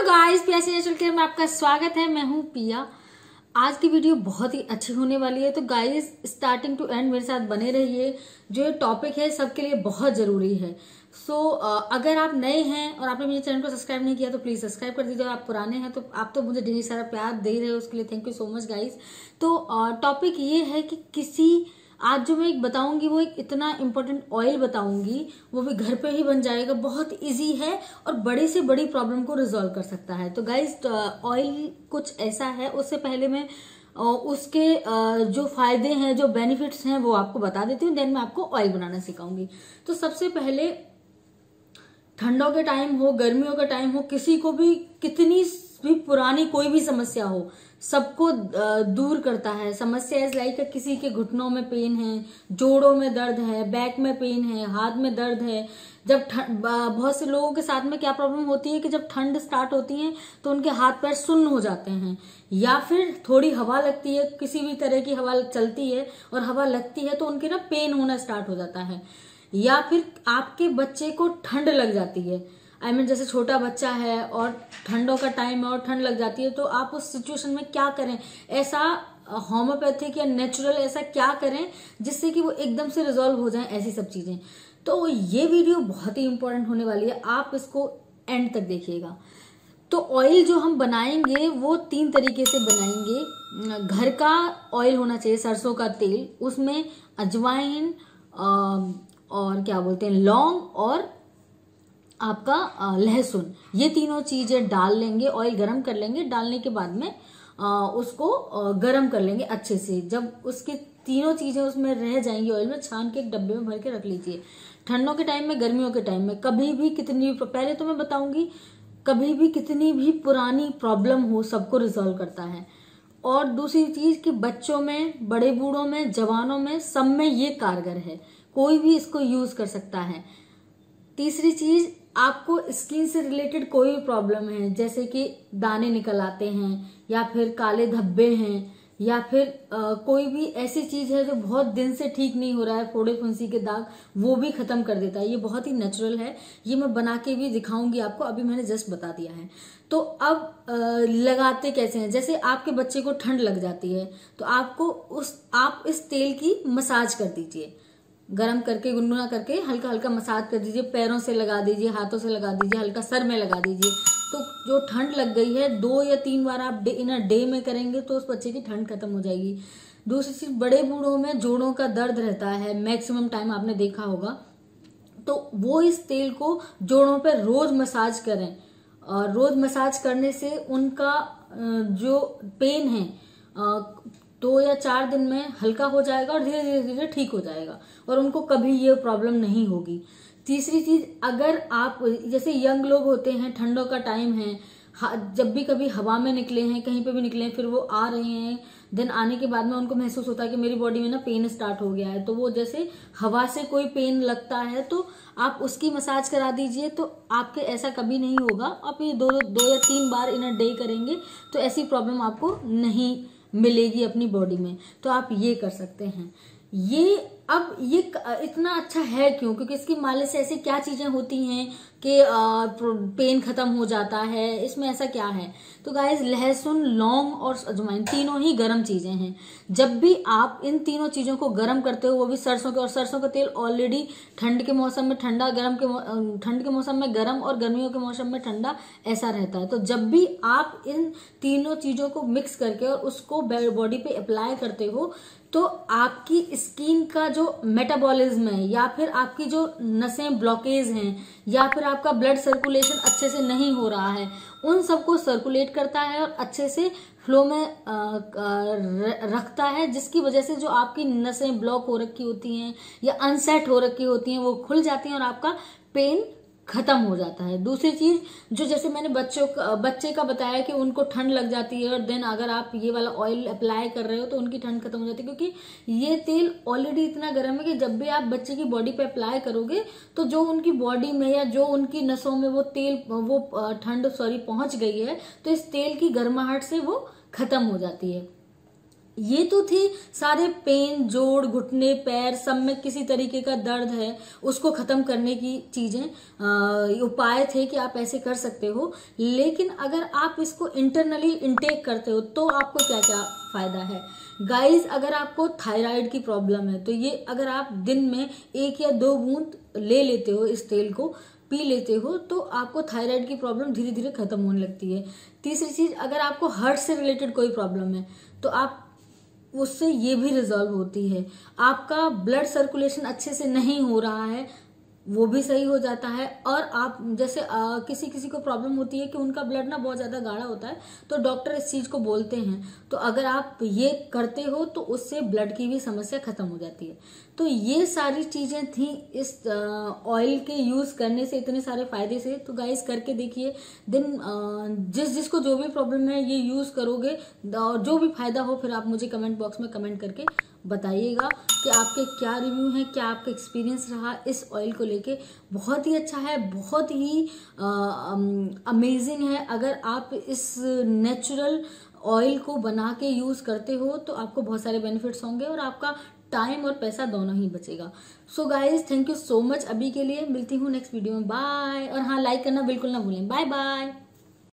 Hello guys पिया से natural care में आपका स्वागत है। मैं हूँ पिया। आज की वीडियो बहुत ही अच्छी होने वाली है। तो गाइस स्टार्टिंग टू एंड मेरे साथ बने रहिए। जो ये टॉपिक है सबके लिए बहुत ज़रूरी है। सो so, अगर आप नए हैं और आपने मेरे चैनल को सब्सक्राइब नहीं किया तो प्लीज़ सब्सक्राइब कर दीजिए। आप पुराने हैं तो आप तो मुझे ढेर सारा प्यार दे रहे हो उसके लिए। Thank you so much guys तो टॉपिक ये है कि किसी आज जो मैं एक बताऊँगी, वो एक इतना इम्पोर्टेंट ऑयल बताऊँगी, वो भी घर पे ही बन जाएगा, बहुत इजी है और बड़ी से बड़ी प्रॉब्लम को रिजोल्व कर सकता है। तो गाइज़ ऑयल कुछ ऐसा है, उससे पहले मैं उसके जो फ़ायदे हैं, जो बेनिफिट्स हैं, वो आपको बता देती हूँ देन मैं आपको ऑयल बनाना सिखाऊँगी। तो सबसे पहले ठंडों के टाइम हो, गर्मियों का टाइम हो, किसी को भी कितनी भी पुरानी कोई भी समस्या हो, सबको दूर करता है। समस्या इज़ लाइक किसी के घुटनों में पेन है, जोड़ों में दर्द है बैक में पेन है, हाथ में दर्द है। जब बहुत से लोगों के साथ में क्या प्रॉब्लम होती है कि जब ठंड स्टार्ट होती है तो उनके हाथ पैर सुन्न हो जाते हैं। या फिर थोड़ी हवा लगती है, किसी भी तरह की हवा चलती है और हवा लगती है तो उनके ना पेन होना स्टार्ट हो जाता है। या फिर आपके बच्चे को ठंड लग जाती है। आई I मीन mean, जैसे छोटा बच्चा है और ठंडों का टाइम है और ठंड लग जाती है तो आप उस सिचुएशन में क्या करें? ऐसा होम्योपैथिक या नेचुरल ऐसा क्या करें जिससे कि वो एकदम से रिजोल्व हो जाए ऐसी सब चीज़ें? तो ये वीडियो बहुत ही इंपॉर्टेंट होने वाली है। आप इसको एंड तक देखिएगा। तो ऑयल जो हम बनाएँगे वो तीन तरीके से बनाएँगे। घर का ऑयल होना चाहिए सरसों का तेल उसमें अजवाइन और क्या बोलते हैं लौंग और आपका लहसुन। ये तीनों चीज़ें डाल लेंगे ऑयल गरम कर लेंगे। डालने के बाद में उसको गरम कर लेंगे अच्छे से। जब उसके तीनों चीज़ें उसमें रह जाएँगी ऑयल में, छान के एक डब्बे में भर के रख लीजिए। ठंडों के टाइम में, गर्मियों के टाइम में, कभी भी कितनी, पहले तो मैं बताऊँगी, कभी भी कितनी भी पुरानी प्रॉब्लम हो, सबको रिजोल्व करता है। और दूसरी चीज़ कि बच्चों में, बड़े बूढ़ों में, जवानों में, सब में ये कारगर है। कोई भी इसको यूज़ कर सकता है। तीसरी चीज़ आपको स्किन से रिलेटेड कोई भी प्रॉब्लम है जैसे कि दाने निकल आते हैं या फिर काले धब्बे हैं या फिर आ, कोई भी ऐसी चीज़ है जो बहुत दिन से ठीक नहीं हो रहा है फोड़े फुंसी के दाग वो भी खत्म कर देता है। ये बहुत ही नेचुरल है। ये मैं बना के भी दिखाऊँगी आपको अभी मैंने जस्ट बता दिया है। तो अब आ, लगाते कैसे हैं? जैसे आपके बच्चे को ठंड लग जाती है तो आपको उस आप इस तेल की मसाज कर दीजिए। गरम करके गुनगुना करके हल्का हल्का मसाज कर दीजिए, पैरों से लगा दीजिए, हाथों से लगा दीजिए, हल्का सर में लगा दीजिए। तो जो ठंड लग गई है, दो या तीन बार आप डे, इन डे में करेंगे तो उस बच्चे की ठंड खत्म हो जाएगी। दूसरी चीज़, बड़े बूढ़ों में जोड़ों का दर्द रहता है, मैक्सिमम टाइम आपने देखा होगा। तो वो इस तेल को जोड़ों पर रोज मसाज करें। और रोज मसाज करने से उनका जो पेन है दो या चार दिन में हल्का हो जाएगा और धीरे धीरे धीरे ठीक हो जाएगा और उनको कभी ये प्रॉब्लम नहीं होगी। तीसरी चीज़, अगर आप, जैसे यंग लोग होते हैं, ठंडों का टाइम है जब भी कभी हवा में निकले हैं, कहीं पे भी निकले हैं, फिर वो आ रहे हैं देन आने के बाद में उनको महसूस होता है कि मेरी बॉडी में ना पेन स्टार्ट हो गया है तो वो जैसे हवा से कोई पेन लगता है तो आप उसकी मसाज करा दीजिए तो आपके ऐसा कभी नहीं होगा। आप ये दो दो या तीन बार इन अ डे करेंगे तो ऐसी प्रॉब्लम आपको नहीं मिलेगी अपनी बॉडी में तो आप ये कर सकते हैं। ये अब ये इतना अच्छा है क्यों? क्योंकि इसकी मालिश से ऐसी क्या चीज़ें होती हैं कि पेन खत्म हो जाता है? इसमें ऐसा क्या है? तो गाइज़ लहसुन, लौंग और अजवाइन तीनों ही गर्म चीज़ें हैं। जब भी आप इन तीनों चीज़ों को गर्म करते हो, वो भी सरसों के, और सरसों का तेल ऑलरेडी ठंड के मौसम में ठंडा, गर्म के ठंड के मौसम में गर्म और गर्मियों के मौसम में ठंडा ऐसा रहता है। तो जब भी आप इन तीनों चीज़ों को मिक्स करके और उसको बॉडी पे अप्लाई करते हो तो आपकी स्किन का जो मेटाबॉलिज्म है, या फिर आपकी जो नसें ब्लॉकेज हैं, या फिर आपका ब्लड सर्कुलेशन अच्छे से नहीं हो रहा है, उन सबको सर्कुलेट करता है और अच्छे से फ्लो में रखता है, जिसकी वजह से जो आपकी नसें ब्लॉक हो रखी होती हैं, या अनसेट हो रखी होती हैं, वो खुल जाती हैं और आपका पेन खत्म हो जाता है। दूसरी चीज़, जो जैसे मैंने बच्चों का, बच्चे का बताया कि उनको ठंड लग जाती है और देन अगर आप ये वाला ऑयल अप्लाई कर रहे हो तो उनकी ठंड खत्म हो जाती है क्योंकि ये तेल ऑलरेडी इतना गर्म है कि जब भी आप बच्चे की बॉडी पे अप्लाई करोगे तो जो उनकी बॉडी में या जो उनकी नसों में वो तेल, वो ठंड सॉरी पहुँच गई है तो इस तेल की गर्माहट से वो खत्म हो जाती है। ये तो थी सारे पेन, जोड़, घुटने, पैर, सब में किसी तरीके का दर्द है, उसको खत्म करने की चीज़ें उपाय थे कि आप ऐसे कर सकते हो। लेकिन अगर आप इसको इंटरनली इंटेक करते हो तो आपको क्या क्या फ़ायदा है? गाइस अगर आपको थायराइड की प्रॉब्लम है तो ये अगर आप दिन में एक या दो बूंद ले लेते हो इस तेल को, पी लेते हो तो आपको थायराइड की प्रॉब्लम धीरे धीरे खत्म होने लगती है। तीसरी चीज़, अगर आपको हार्ट से रिलेटेड कोई प्रॉब्लम है तो आप उससे ये भी रिजॉल्व होती है। आपका ब्लड सर्कुलेशन अच्छे से नहीं हो रहा है वो भी सही हो जाता है। और आप जैसे आ, किसी किसी को प्रॉब्लम होती है कि उनका ब्लड ना बहुत ज़्यादा गाढ़ा होता है तो डॉक्टर इस चीज़ को बोलते हैं। तो अगर आप ये करते हो तो उससे ब्लड की भी समस्या खत्म हो जाती है। तो ये सारी चीज़ें थी इस ऑयल के यूज़ करने से इतने सारे फ़ायदे से। तो गाइस करके देखिए दिन जिस जिसको जो भी प्रॉब्लम है ये यूज़ करोगे और जो भी फ़ायदा हो फिर आप मुझे कमेंट बॉक्स में कमेंट करके बताइएगा कि आपके क्या रिव्यू हैं, क्या आपका एक्सपीरियंस रहा इस ऑयल को लेके। बहुत ही अच्छा है, बहुत ही अमेजिंग है। अगर आप इस नेचुरल ऑयल को बना के यूज़ करते हो तो आपको बहुत सारे बेनिफिट्स होंगे और आपका टाइम और पैसा दोनों ही बचेगा। So guys thank you so much अभी के लिए। मिलती हूँ नेक्स्ट वीडियो में। बाय और हाँ लाइक करना बिल्कुल ना भूलें। Bye bye